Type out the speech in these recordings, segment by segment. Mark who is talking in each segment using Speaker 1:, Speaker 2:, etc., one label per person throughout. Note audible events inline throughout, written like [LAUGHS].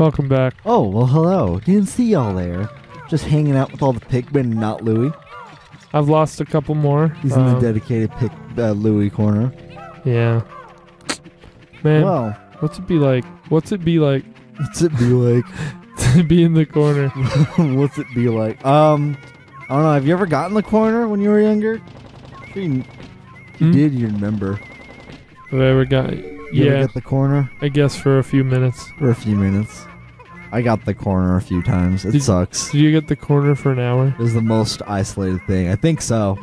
Speaker 1: Welcome back.
Speaker 2: Oh, well, hello. Didn't see y'all there. Just hanging out with all the Pikmin and not Louie.
Speaker 1: I've lost a couple more.
Speaker 2: He's in the
Speaker 1: Um,
Speaker 2: dedicated pick uh, Louie corner.
Speaker 1: Yeah. Man,
Speaker 2: Well,
Speaker 1: what's it be like? What's it be like
Speaker 2: what's it be like? [LAUGHS]
Speaker 1: to be in the corner? [LAUGHS]
Speaker 2: what's it be like? Um, I don't know. Have you ever gotten the corner when you were younger? Sure you, you
Speaker 1: Hmm?
Speaker 2: did. You remember?
Speaker 1: Have I ever got?
Speaker 2: You
Speaker 1: Yeah,
Speaker 2: ever get the corner
Speaker 1: I guess for a few minutes.
Speaker 2: for a few minutes? I got the corner a few times. It
Speaker 1: Did-
Speaker 2: sucks.
Speaker 1: Did you get the corner for an hour?
Speaker 2: It was the most isolated thing. I think so.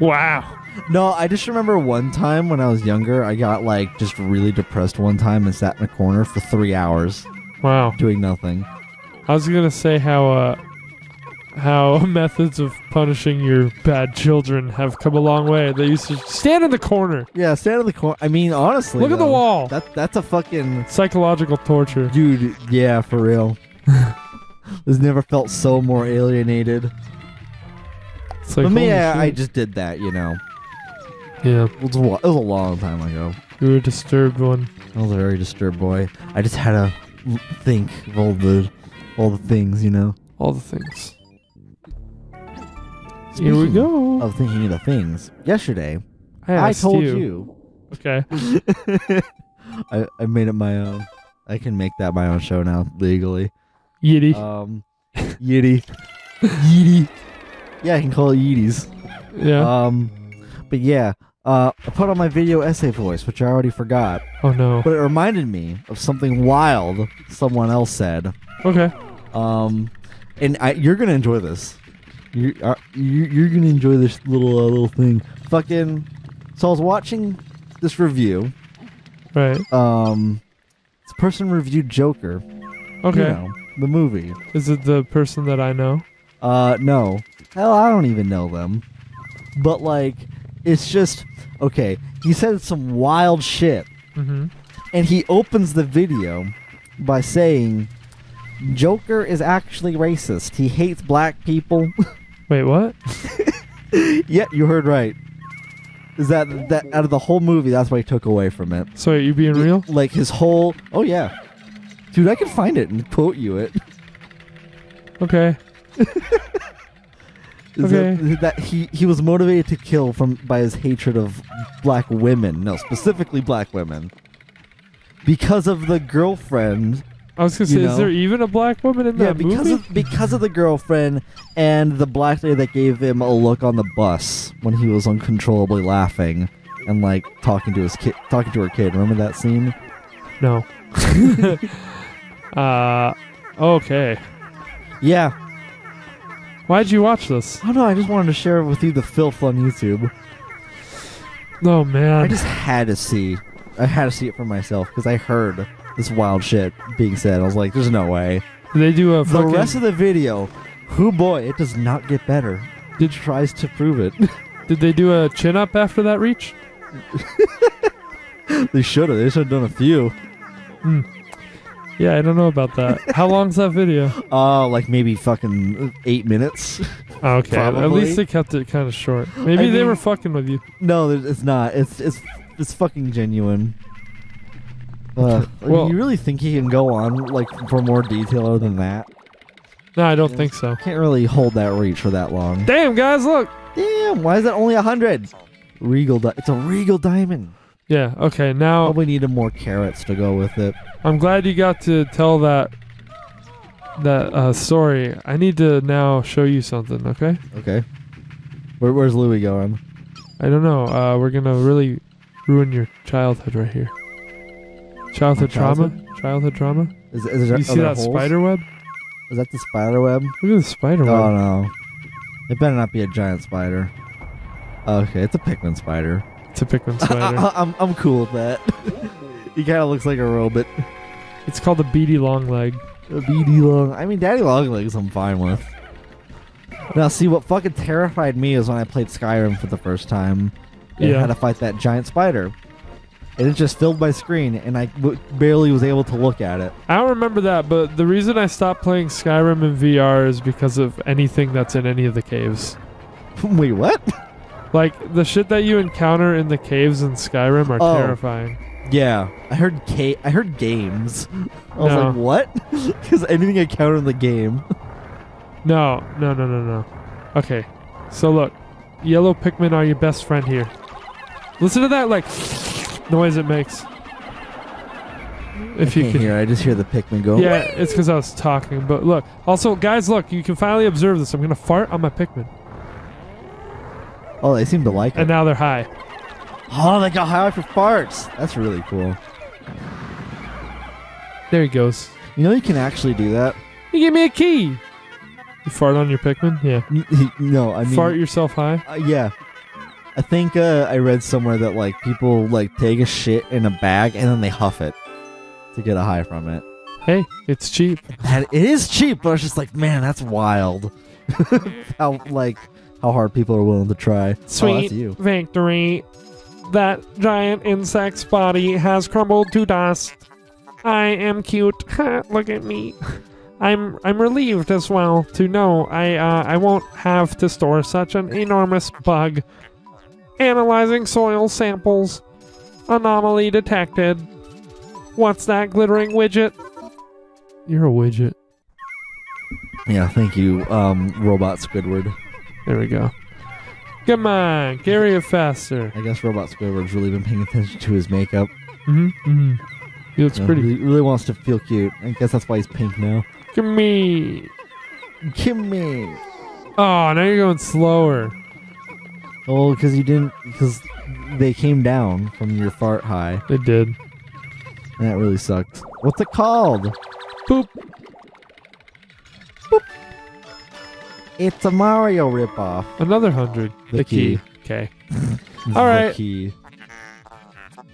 Speaker 1: Wow.
Speaker 2: No, I just remember one time when I was younger, I got like just really depressed one time and sat in a corner for three hours
Speaker 1: Wow.
Speaker 2: doing nothing.
Speaker 1: I was gonna say how uh how [LAUGHS] methods of punishing your bad children have come a long way. They used to stand in the corner,
Speaker 2: Yeah, stand in the corner. I mean, honestly,
Speaker 1: look at the wall.
Speaker 2: That that's a fucking
Speaker 1: Psychological torture.
Speaker 2: dude. Yeah, for real. [LAUGHS] This never felt so more alienated.
Speaker 1: It's like,
Speaker 2: but me, I, I just did that. You know,
Speaker 1: yeah,
Speaker 2: it was, a, it was a long time ago.
Speaker 1: you were a disturbed one.
Speaker 2: I was a very disturbed boy. I just had to think of all the all the things. You know,
Speaker 1: All the things. Here we go.
Speaker 2: of thinking of the things. Yesterday,
Speaker 1: I,
Speaker 2: I told
Speaker 1: you.
Speaker 2: you
Speaker 1: Okay. [LAUGHS]
Speaker 2: I, I made it my own. I can make that my own show now legally.
Speaker 1: Yiddy.
Speaker 2: Um, Yiddy, Yiddy. Yeah, I can call it Yeeties.
Speaker 1: yeah.
Speaker 2: Um, but yeah, uh, I put on my video essay voice, which I already forgot,
Speaker 1: oh no.
Speaker 2: but it reminded me of something wild someone else said.
Speaker 1: Okay.
Speaker 2: Um, and I, you're gonna enjoy this. You, uh, you, you're gonna enjoy this little uh, little thing. Fucking. So I was watching this review.
Speaker 1: Right.
Speaker 2: Um, this person reviewed Joker.
Speaker 1: Okay.
Speaker 2: You know, the movie.
Speaker 1: Is it the person that I know?
Speaker 2: Uh, no. Hell, I don't even know them. But like, it's just okay. He said some wild shit,
Speaker 1: Mm-hmm.
Speaker 2: and he opens the video by saying, "Joker is actually racist. He hates black people." [LAUGHS]
Speaker 1: Wait, what? [LAUGHS]
Speaker 2: yeah, you heard right. Is that that out of the whole movie? That's what he took away from it.
Speaker 1: So are you being real?
Speaker 2: Like his whole. Oh yeah, dude, I can find it and quote you it.
Speaker 1: Okay. [LAUGHS]
Speaker 2: Is
Speaker 1: Okay.
Speaker 2: that, that he he was motivated to kill from by his hatred of black women. No, specifically black women. Because of the girlfriend.
Speaker 1: I was gonna
Speaker 2: You
Speaker 1: say, is there even a black woman in
Speaker 2: Yeah,
Speaker 1: that
Speaker 2: because
Speaker 1: movie?
Speaker 2: of because of the girlfriend and the black lady that gave him a look on the bus when he was uncontrollably laughing and like talking to his kid talking to her kid. Remember that scene?
Speaker 1: no. [LAUGHS] uh, okay.
Speaker 2: Yeah.
Speaker 1: Why'd you watch this?
Speaker 2: Oh no, I just wanted to share with you the filth on YouTube.
Speaker 1: Oh man.
Speaker 2: I just had to see. I had to see it for myself because I heard this wild shit being said. I was like, "There's no way."
Speaker 1: They do a
Speaker 2: The
Speaker 1: fucking?
Speaker 2: rest of the video, who boy, it does not get better.
Speaker 1: Did-
Speaker 2: It tries to prove it. [LAUGHS]
Speaker 1: did they do a chin up after that reach? [LAUGHS]
Speaker 2: they should have. They should have done a few.
Speaker 1: Yeah, I don't know about that. [LAUGHS] How long's that video?
Speaker 2: Uh, like maybe fucking eight minutes.
Speaker 1: Okay, at
Speaker 2: Probably.
Speaker 1: least they kept it kind of short. Maybe
Speaker 2: I
Speaker 1: they
Speaker 2: mean-
Speaker 1: were fucking with you.
Speaker 2: no, it's not. It's it's it's fucking genuine. Uh,
Speaker 1: Well-
Speaker 2: you really think he can go on like for more detail other than that?
Speaker 1: No, I don't think so.
Speaker 2: Can't really hold that reach for that long.
Speaker 1: Damn, guys, look.
Speaker 2: Damn, why is that only a hundred? Regal, di- it's a regal diamond.
Speaker 1: Yeah. Okay. Now
Speaker 2: Probably needed more carrots to go with it.
Speaker 1: I'm glad you got to tell that that uh, story. I need to now show you something. Okay.
Speaker 2: Okay. Where, where's Louie going?
Speaker 1: I don't know. Uh, we're gonna really ruin your childhood right here. Childhood, trauma.
Speaker 2: childhood?
Speaker 1: Trauma.
Speaker 2: Is, is there
Speaker 1: You see that
Speaker 2: holes?
Speaker 1: spider web?
Speaker 2: Is that the spider web?
Speaker 1: Look at the spider
Speaker 2: oh,
Speaker 1: web.
Speaker 2: Oh no. It better not be a giant spider. Okay, it's a Pikmin spider.
Speaker 1: It's a Pikmin [LAUGHS] spider.
Speaker 2: I, am I'm cool with that. [LAUGHS] he kind of looks like a robot.
Speaker 1: it's called a beady long leg.
Speaker 2: A beady long. I mean, Daddy long legs. I'm fine with. Now, see what fucking terrified me is when I played Skyrim for the first time. And
Speaker 1: Yeah.
Speaker 2: had to fight that giant spider, and it just filled my screen, and I w- barely was able to look at it.
Speaker 1: I don't remember that, but the reason I stopped playing Skyrim in VR is because of anything that's in any of the caves. [LAUGHS]
Speaker 2: Wait, what?
Speaker 1: Like the shit that you encounter in the caves in Skyrim are
Speaker 2: Oh.
Speaker 1: terrifying.
Speaker 2: Yeah, I heard ca- I heard games. [LAUGHS] I was
Speaker 1: No.
Speaker 2: like, what? [LAUGHS] Because anything I counter in the game.
Speaker 1: No, no, no, no, no. Okay, so look, yellow Pikmin are your best friend here. Listen to that like noise it makes. If
Speaker 2: I
Speaker 1: you
Speaker 2: can't hear. I just hear the Pikmin go.
Speaker 1: Yeah, it's because I was talking. But look, also, guys, look, you can finally observe this. I'm gonna fart on my Pikmin,
Speaker 2: Oh, they seem to like it.
Speaker 1: and
Speaker 2: it.
Speaker 1: now they're high.
Speaker 2: Oh, they got high for farts. That's really cool.
Speaker 1: There he goes.
Speaker 2: You know, you can actually do that.
Speaker 1: You give me a key. You fart on your Pikmin? Yeah.
Speaker 2: N- [LAUGHS] no, I mean,
Speaker 1: fart yourself high?
Speaker 2: Uh, yeah. I think uh, I read somewhere that like people like take a shit in a bag and then they huff it to get a high from it.
Speaker 1: Hey, it's cheap.
Speaker 2: And it is cheap, but it's just like, man, that's wild. [LAUGHS] how like how hard people are willing to try. Oh,
Speaker 1: Sweet
Speaker 2: that's you.
Speaker 1: victory. That giant insect's body has crumbled to dust. I am cute. [LAUGHS] Look at me. [LAUGHS] I'm I'm relieved as well to know I uh, I won't have to store such an enormous bug. Analyzing soil samples. Anomaly detected. What's that glittering widget? You're a widget.
Speaker 2: Yeah, thank you, um, Robot Squidward.
Speaker 1: There we go. Come on, carry it faster.
Speaker 2: I guess Robot Squidward's really been paying attention to his makeup.
Speaker 1: Mm-hmm. mm-hmm. He looks
Speaker 2: You know,
Speaker 1: pretty.
Speaker 2: He really wants to feel cute. I guess that's why he's pink now.
Speaker 1: Give me.
Speaker 2: Give me.
Speaker 1: Oh, now you're going slower.
Speaker 2: Oh, because you didn't. Because they came down from your fart high.
Speaker 1: It did.
Speaker 2: And that really sucked. What's it called?
Speaker 1: Boop.
Speaker 2: It's a Mario ripoff.
Speaker 1: Another hundred.
Speaker 2: The key.
Speaker 1: Okay. [LAUGHS]
Speaker 2: The
Speaker 1: All right.
Speaker 2: key.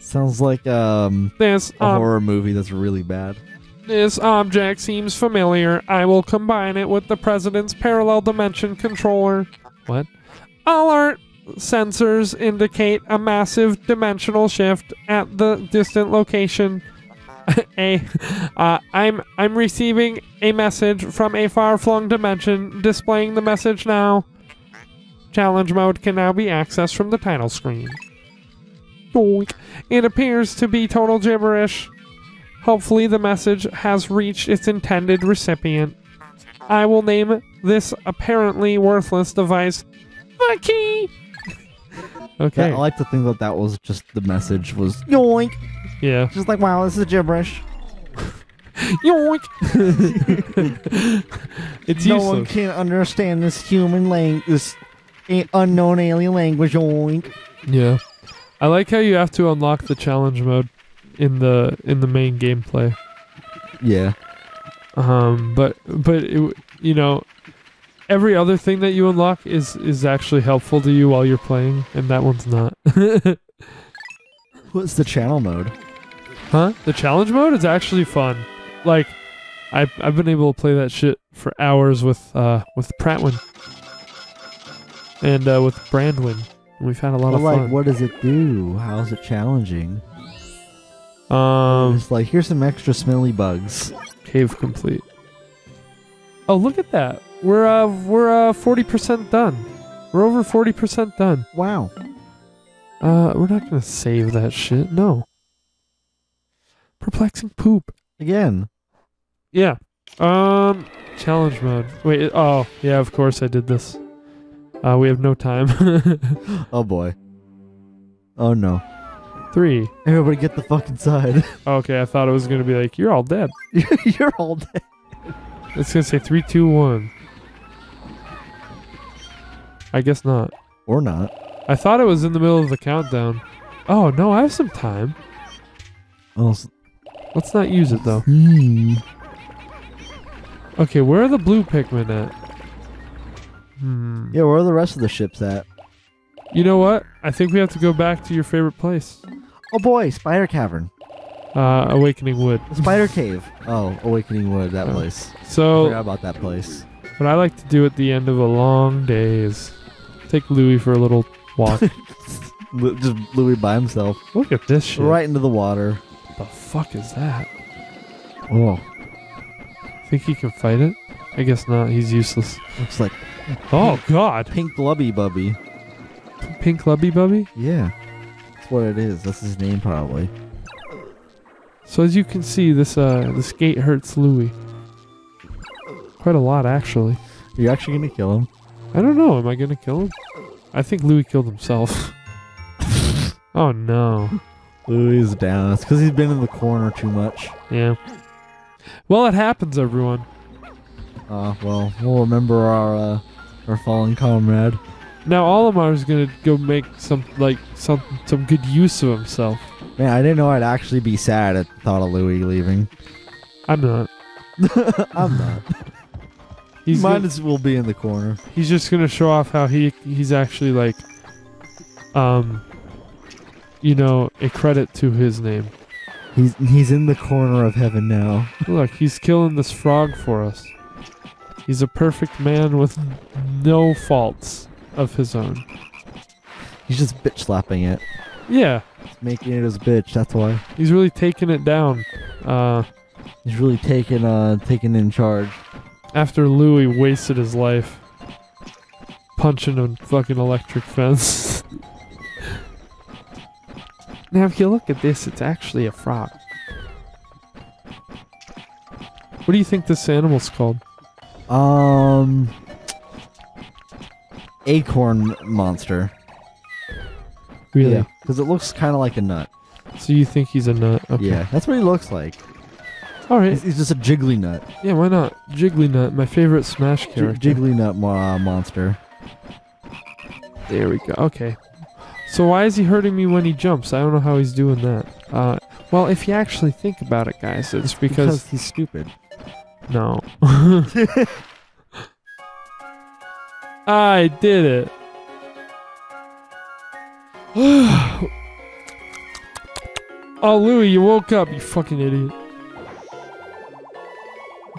Speaker 2: Sounds like um
Speaker 1: This
Speaker 2: a
Speaker 1: um,
Speaker 2: horror movie that's really bad.
Speaker 1: this object seems familiar. I will combine it with the president's parallel dimension controller. What? Alert! Sensors indicate a massive dimensional shift at the distant location. [LAUGHS] a, uh, I'm I'm receiving a message from a far-flung dimension. Displaying the message now. Challenge mode can now be accessed from the title screen. Yoink. It appears to be total gibberish. Hopefully, the message has reached its intended recipient. I will name this apparently worthless device the key. Okay.
Speaker 2: I like to think that that was just the message was yoink.
Speaker 1: yeah.
Speaker 2: Just like wow, this is gibberish. [LAUGHS]
Speaker 1: Yoink. [LAUGHS] it's
Speaker 2: no
Speaker 1: useless.
Speaker 2: one can understand this human language, this a- unknown alien language. Yoink.
Speaker 1: Yeah. I like how you have to unlock the challenge mode in the in the main gameplay.
Speaker 2: Yeah.
Speaker 1: Um, but but it, you know, every other thing that you unlock is is actually helpful to you while you're playing, and that one's not. [LAUGHS]
Speaker 2: What's the channel mode?
Speaker 1: huh? The challenge mode is actually fun. Like, I've I've been able to play that shit for hours with uh with Prattwin and uh, with Brandwin. We've had a lot
Speaker 2: But
Speaker 1: of fun.
Speaker 2: like, what does it do? How is it challenging?
Speaker 1: Um,
Speaker 2: it's like here's some extra smelly bugs.
Speaker 1: cave complete. Oh, look at that. We're uh we're uh forty percent done. We're over forty percent done.
Speaker 2: Wow.
Speaker 1: Uh, we're not gonna save that shit. No. Perplexing poop.
Speaker 2: Again.
Speaker 1: Yeah. Um, challenge mode. Wait. Oh, yeah. Of course I did this. Uh, we have no time. [LAUGHS]
Speaker 2: Oh boy. Oh no.
Speaker 1: Three.
Speaker 2: Everybody get the fuck inside. [LAUGHS]
Speaker 1: Okay, I thought it was gonna be like you're all dead. [LAUGHS]
Speaker 2: You're all dead.
Speaker 1: It's gonna say three, two, one. I guess not.
Speaker 2: Or not.
Speaker 1: I thought it was in the middle of the countdown. Oh no, I have some time.
Speaker 2: S-
Speaker 1: Let's not use it though.
Speaker 2: hmm.
Speaker 1: Okay, where are the blue Pikmin at? Hmm.
Speaker 2: Yeah, where are the rest of the ships at?
Speaker 1: You know what? I think we have to go back to your favorite place.
Speaker 2: Oh boy, Spider Cavern.
Speaker 1: Uh, Awakening Wood.
Speaker 2: Spider Cave. Oh, Awakening Wood, that
Speaker 1: Oh.
Speaker 2: place. I
Speaker 1: So,
Speaker 2: forgot about that place.
Speaker 1: what I like to do at the end of a long day is take Louie for a little walk. [LAUGHS]
Speaker 2: Lu- Just Louie by himself.
Speaker 1: Look at this shit.
Speaker 2: Right into the water.
Speaker 1: What the fuck is that?
Speaker 2: Oh,
Speaker 1: Think he can fight it? I guess not. He's useless.
Speaker 2: looks like
Speaker 1: Oh God!
Speaker 2: pink blubby bubby.
Speaker 1: Pink Lubby Bubby.
Speaker 2: Yeah, that's what it is. That's his name probably.
Speaker 1: So as you can see, this uh this gate hurts Louie quite a lot actually.
Speaker 2: You're you actually gonna kill him?
Speaker 1: I don't know. Am I gonna kill him? I think Louie killed himself. [LAUGHS] oh no.
Speaker 2: Louie is down. It's because he's been in the corner too much.
Speaker 1: Yeah. Well, it happens, everyone.
Speaker 2: Uh, well, we'll remember our uh, our fallen comrade.
Speaker 1: Now Olimar's gonna go make some like some some good use of himself.
Speaker 2: Man, I didn't know I'd actually be sad at the thought of Louie leaving.
Speaker 1: I'm not. [LAUGHS]
Speaker 2: I'm not. [LAUGHS]
Speaker 1: He's
Speaker 2: Might
Speaker 1: gonna-
Speaker 2: as well be in the corner.
Speaker 1: he's just gonna show off how he he's actually like um you know a credit to his name.
Speaker 2: He's he's in the corner of heaven now.
Speaker 1: Look, he's killing this frog for us. He's a perfect man with no faults of his own.
Speaker 2: He's just bitch slapping it.
Speaker 1: Yeah,
Speaker 2: He's making it his bitch. That's why.
Speaker 1: he's really taking it down. Uh,
Speaker 2: He's really taking uh taking in charge.
Speaker 1: After Louie wasted his life punching a fucking electric fence. [LAUGHS] now, if you look at this, it's actually a frog. What do you think this animal's called?
Speaker 2: Um, acorn monster.
Speaker 1: Really?
Speaker 2: because it looks kind of like a nut.
Speaker 1: So you think he's a nut? Okay.
Speaker 2: Yeah, that's what he looks like.
Speaker 1: All right.
Speaker 2: He's, he's just a jiggly nut.
Speaker 1: Yeah, why not? Jiggly Nut, my favorite Smash
Speaker 2: J-
Speaker 1: character.
Speaker 2: jiggly nut mo- uh, monster.
Speaker 1: There we go. Okay. So why is he hurting me when he jumps? I don't know how he's doing that. Uh, well, if you actually think about it, guys, it's because,
Speaker 2: he's stupid.
Speaker 1: no. [LAUGHS] I did it. [SIGHS] oh, Louie, you woke up, you fucking idiot.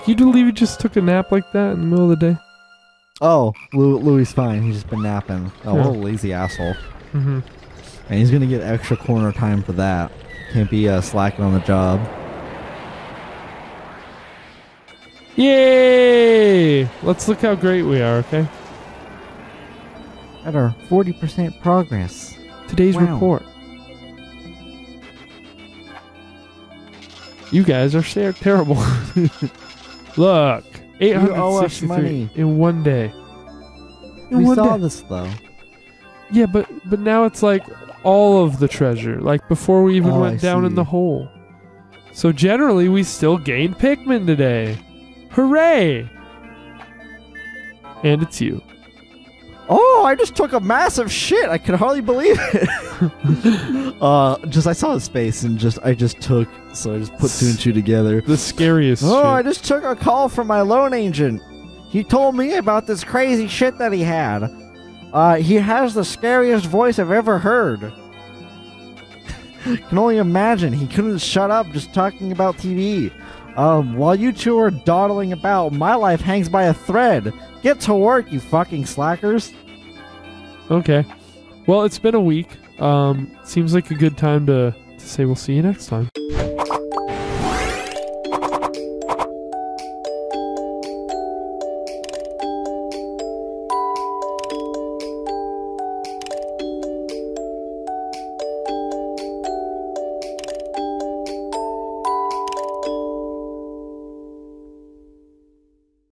Speaker 1: You believe he just took a nap like that in the middle of the day?
Speaker 2: Oh, Lou, Louie fine. He's just been napping. Oh, what a lazy asshole.
Speaker 1: Mm-hmm.
Speaker 2: And he's gonna get extra corner time for that. Can't be uh, slacking on the job.
Speaker 1: Yay! Let's look how great we are, okay?
Speaker 2: At our forty percent progress.
Speaker 1: Today's
Speaker 2: Wow.
Speaker 1: report. You guys are terrible. [LAUGHS] Look, eight hundred sixty-three in one day. In
Speaker 2: We
Speaker 1: one
Speaker 2: saw
Speaker 1: day.
Speaker 2: this though.
Speaker 1: Yeah, but but now it's like all of the treasure, like before we even
Speaker 2: Oh,
Speaker 1: went
Speaker 2: I
Speaker 1: down in the hole. So generally, we still gained Pikmin today. Hooray! And it's you.
Speaker 2: Oh, I just took a massive shit. I could hardly believe it. [LAUGHS] uh, just I saw his face and just I just took, so I just put two and two together.
Speaker 1: The scariest.
Speaker 2: Oh, I just took a call from my loan agent. He told me about this crazy shit that he had. Uh, he has the scariest voice I've ever heard. [LAUGHS] Can only imagine. He couldn't shut up just talking about TV. Um, while you two are dawdling about, my life hangs by a thread. Get to work, you fucking slackers.
Speaker 1: Okay. Well, it's been a week. Um, seems like a good time to, to say we'll see you next time.